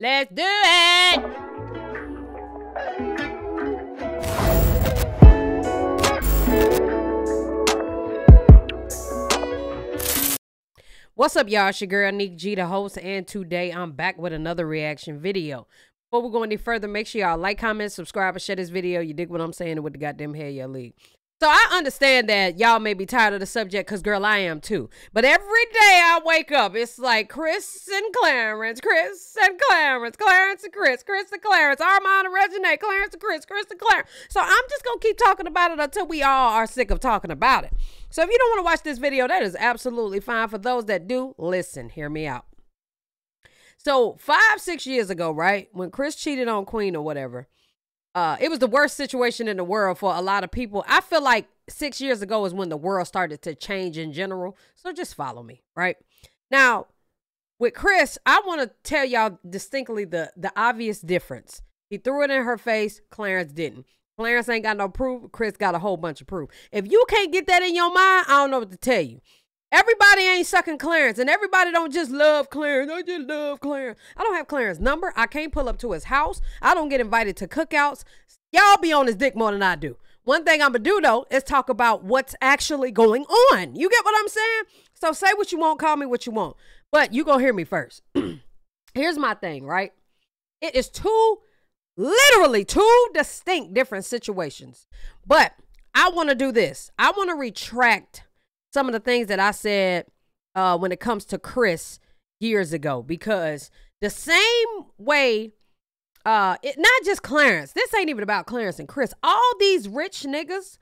Let's do it. What's up, y'all? It's your girl, Nick G, the host, and today I'm back with another reaction video. Before we go any further, make sure y'all like, comment, subscribe, and share this video. You dig what I'm saying with the goddamn hair y'all leave. So I understand that y'all may be tired of the subject because, girl, I am too. But every day I wake up, it's like Chris and Clarence, Chris and Clarence, Clarence and Chris, Chris and Clarence, Armon and Reginae, Clarence and Chris, Chris and Clarence. So I'm just going to keep talking about it until we all are sick of talking about it. So if you don't want to watch this video, that is absolutely fine. For those that do, listen, hear me out. So five, six years ago, right, when Chris cheated on Queen or whatever, uh, it was the worst situation in the world for a lot of people. I feel like six years ago is when the world started to change in general. So just follow me, right? Now, with Chris, I want to tell y'all distinctly the the obvious difference. He threw it in her face. Clarence didn't. Clarence ain't got no proof. Chris got a whole bunch of proof. If you can't get that in your mind, I don't know what to tell you. Everybody ain't sucking Clarence, and everybody don't just love Clarence. I just love Clarence. I don't have Clarence number. I can't pull up to his house. I don't get invited to cookouts. Y'all be on his dick more than I do. One thing I'm gonna do though is talk about what's actually going on. You get what I'm saying? So say what you want, call me what you want, but you gonna hear me first. Here's my thing, right? It is two, literally two distinct different situations, but I want to do this. I want to retract some of the things that I said uh, when it comes to Chris years ago because the same way uh it not just Clarence. This ain't even about Clarence and Chris. All these rich niggas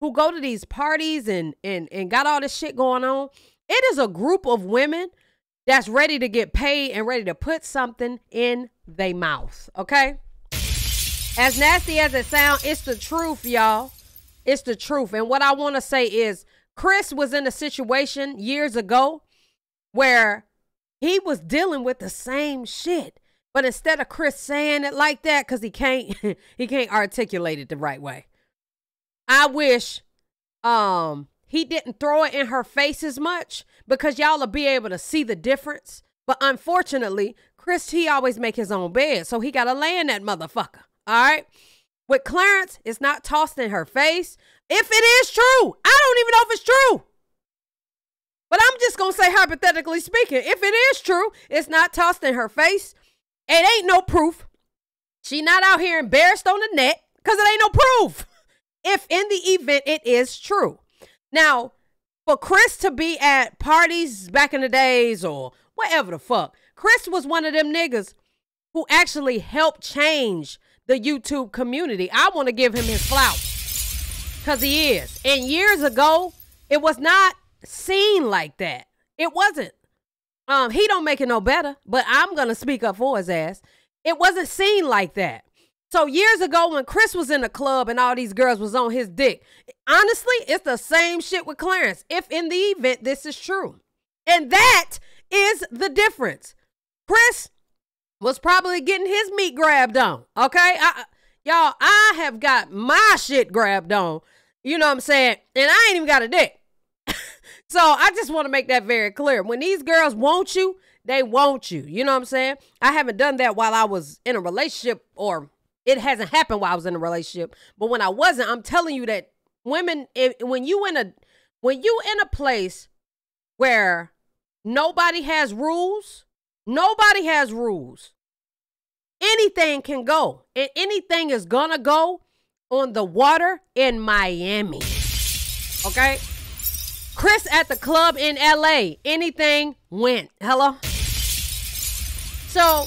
who go to these parties and and and got all this shit going on. It is a group of women that's ready to get paid and ready to put something in their mouth. Okay? As nasty as it sounds, it's the truth, y'all. It's the truth. And what I want to say is Chris was in a situation years ago where he was dealing with the same shit. But instead of Chris saying it like that, because he can't he can't articulate it the right way. I wish um he didn't throw it in her face as much because y'all will be able to see the difference. But unfortunately, Chris he always make his own bed, so he gotta lay in that motherfucker. All right. With Clarence, it's not tossed in her face. If it is true, I don't even know if it's true. But I'm just going to say, hypothetically speaking, if it is true, it's not tossed in her face. It ain't no proof. She not out here embarrassed on the net because it ain't no proof. If in the event it is true. Now, for Chris to be at parties back in the days or whatever the fuck, Chris was one of them niggas who actually helped change the YouTube community. I want to give him his flowers. Because he is. And years ago, it was not seen like that. It wasn't. Um, he don't make it no better, but I'm gonna speak up for his ass. It wasn't seen like that. So years ago, when Chris was in the club and all these girls was on his dick, honestly, it's the same shit with Clarence. If in the event this is true, and that is the difference. Chris was probably getting his meat grabbed on. Okay, I, Y'all, I have got my shit grabbed on. You know what I'm saying? And I ain't even got a dick. so I just want to make that very clear. When these girls want you, they want you. You know what I'm saying? I haven't done that while I was in a relationship or it hasn't happened while I was in a relationship. But when I wasn't, I'm telling you that women if, when you in a when you in a place where nobody has rules, nobody has rules anything can go and anything is gonna go on the water in Miami. Okay? Chris at the club in LA, anything went. Hello? So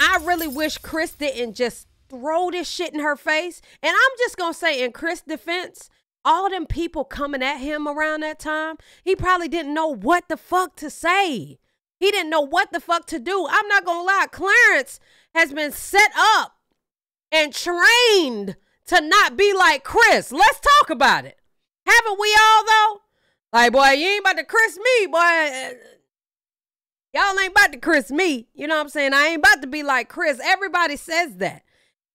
I really wish Chris didn't just throw this shit in her face. And I'm just gonna say, in Chris' defense, all them people coming at him around that time, he probably didn't know what the fuck to say. He didn't know what the fuck to do. I'm not gonna lie, Clarence has been set up and trained to not be like Chris. Let's talk about it. Haven't we all though? Like, boy, you ain't about to Chris me, boy. Y'all ain't about to Chris me. You know what I'm saying? I ain't about to be like Chris. Everybody says that.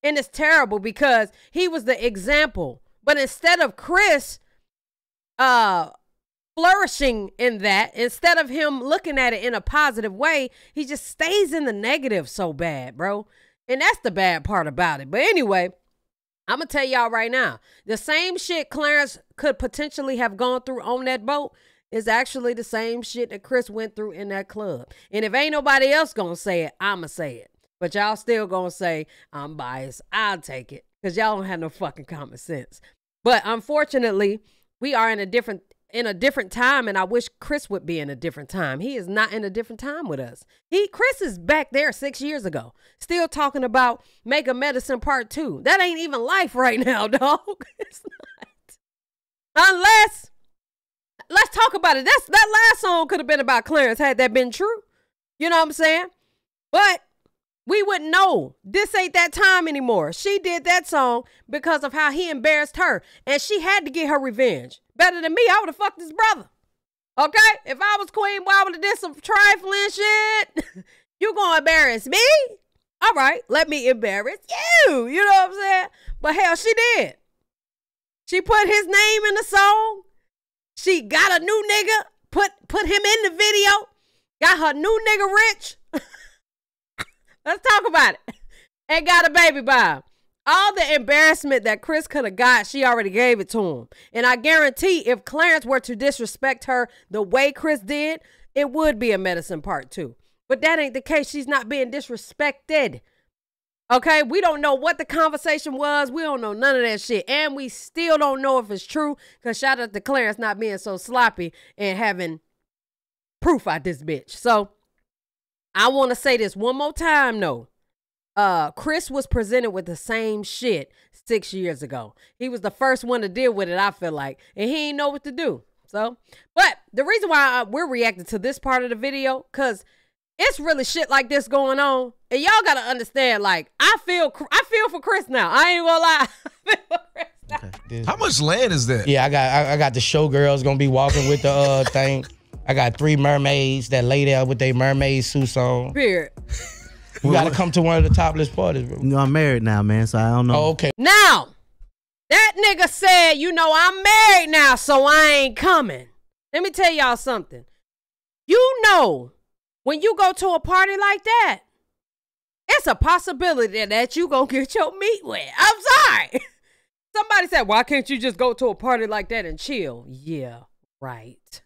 And it's terrible because he was the example. But instead of Chris uh flourishing in that. Instead of him looking at it in a positive way he just stays in the negative so bad bro. And that's the bad part about it. But anyway i'm gonna tell y'all right now the same shit clarence could potentially have gone through on that boat is actually the same shit that chris went through in that club. And if ain't nobody else gonna say it i'ma say it. But y'all still gonna say i'm biased. I'll take it. Because y'all don't have no fucking common sense. But unfortunately we are in a different in a different time and I wish Chris would be in a different time. He is not in a different time with us. He Chris is back there 6 years ago still talking about Mega Medicine Part 2. That ain't even life right now, dog. it's not. Unless let's talk about it. That's that last song could have been about Clarence had that been true. You know what I'm saying? But we wouldn't know. This ain't that time anymore. She did that song because of how he embarrassed her. And she had to get her revenge. Better than me, I would have fucked his brother. Okay? If I was queen, why would have did some trifling shit? you gonna embarrass me? All right, let me embarrass you. You know what I'm saying? But hell, she did. She put his name in the song. She got a new nigga, put put him in the video, got her new nigga rich. Let's talk about it. And got a baby by. All the embarrassment that Chris could have got, she already gave it to him. And I guarantee if Clarence were to disrespect her the way Chris did, it would be a medicine part two. But that ain't the case. She's not being disrespected. Okay, we don't know what the conversation was. We don't know none of that shit. And we still don't know if it's true. Cause shout out to Clarence not being so sloppy and having proof out this bitch. So I want to say this one more time though. Uh, Chris was presented with the same shit six years ago. He was the first one to deal with it, I feel like, and he ain't know what to do. So, but the reason why we're reacting to this part of the video, cause it's really shit like this going on, and y'all gotta understand. Like, I feel, I feel for Chris now. I ain't gonna lie. Okay. How much land is that? Yeah, I got I, I got the showgirls gonna be walking with the uh thing. I got three mermaids that lay there with their mermaid suits on. Period. We gotta come to one of the topless parties, bro. You know, I'm married now, man, so I don't know. Oh, okay. Now, that nigga said, you know, I'm married now, so I ain't coming. Let me tell y'all something. You know, when you go to a party like that, it's a possibility that you gonna get your meat wet. I'm sorry. Somebody said, why can't you just go to a party like that and chill? Yeah, right.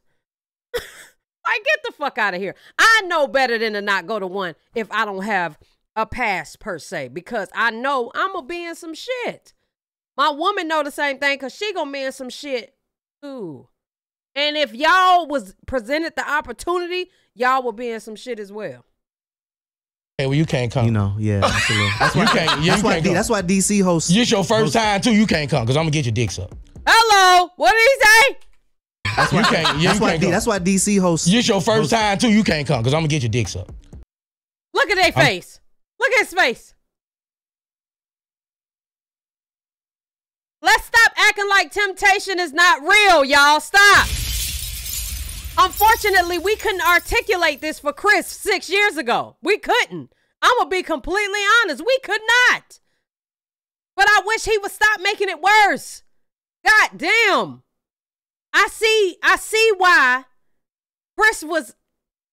like, get the fuck out of here. I know better than to not go to one if I don't have a pass per se, because I know I'm gonna be in some shit. My woman know the same thing because she gonna be in some shit too. And if y'all was presented the opportunity, y'all will be in some shit as well. Hey, well, you can't come. You know, yeah, absolutely. That's You why, can't. Yeah, that's, you why can't D, come. that's why DC hosts. It's your first hosts- time too. You can't come because I'm gonna get your dicks up. Hello, what did he say? That's You why, can't. Yeah, that's, you why can't D, come. that's why DC hosts. It's your first hosts- time too. You can't come because I'm gonna get your dicks up. Look at their face. Look at his face. Let's stop acting like temptation is not real, y'all. Stop. Unfortunately, we couldn't articulate this for Chris six years ago. We couldn't. I'm going to be completely honest. We could not. But I wish he would stop making it worse. God damn. I see, I see why Chris was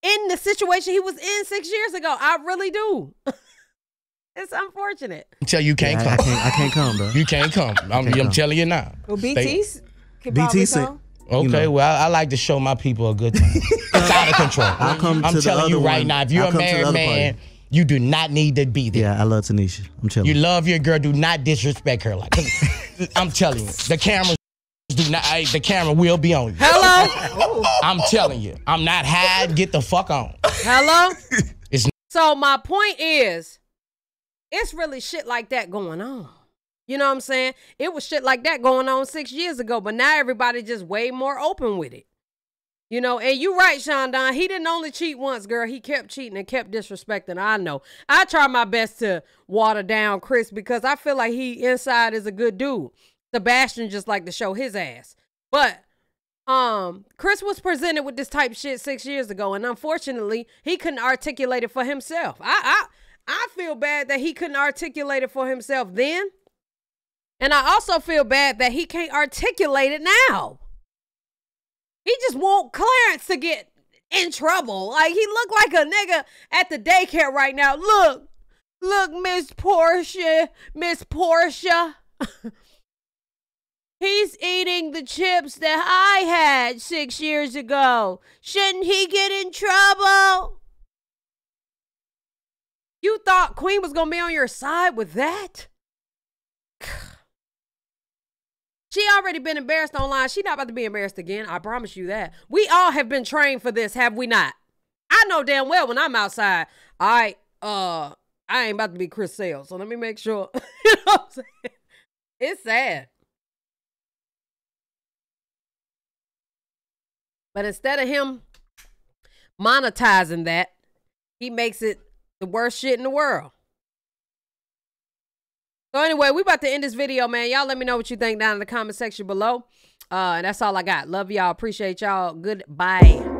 in the situation he was in six years ago. I really do. it's unfortunate. Tell you you can't Yeah, I, I come. can't. I can't come, bro. You can't come. I'm, can't I'm come. telling you now. Well, They- BT's could BT probably come. Okay, know. well, I, I like to show my people a good time. it's out of control. I'll come I'm to the telling you right one. now, if you're I'll a come to the married man, party. you do not need to be there. Yeah, I love Tanisha. I'm telling You You love your girl. Do not disrespect her. like. I'm telling you, the cameras do not. I, the camera will be on you. Hello? I'm telling you, I'm not hide. Get the fuck on. Hello? It's So my point is, it's really shit like that going on. You know what I'm saying? It was shit like that going on six years ago, but now everybody just way more open with it. You know, and you right, Sean Don. He didn't only cheat once, girl. He kept cheating and kept disrespecting. I know. I try my best to water down Chris because I feel like he inside is a good dude. Sebastian just like to show his ass. But um Chris was presented with this type shit six years ago, and unfortunately, he couldn't articulate it for himself. I I I feel bad that he couldn't articulate it for himself then. And I also feel bad that he can't articulate it now. He just want Clarence to get in trouble. Like he look like a nigga at the daycare right now. Look, look, Miss Portia, Miss Portia. He's eating the chips that I had six years ago. Shouldn't he get in trouble? You thought Queen was gonna be on your side with that? She already been embarrassed online. She not about to be embarrassed again. I promise you that. We all have been trained for this, have we not? I know damn well when I'm outside, I uh I ain't about to be Chris Sails. So let me make sure. you know what I'm saying? It's sad. But instead of him monetizing that, he makes it the worst shit in the world. So anyway, we about to end this video, man. Y'all let me know what you think down in the comment section below. Uh, and that's all I got. Love y'all. Appreciate y'all. Goodbye.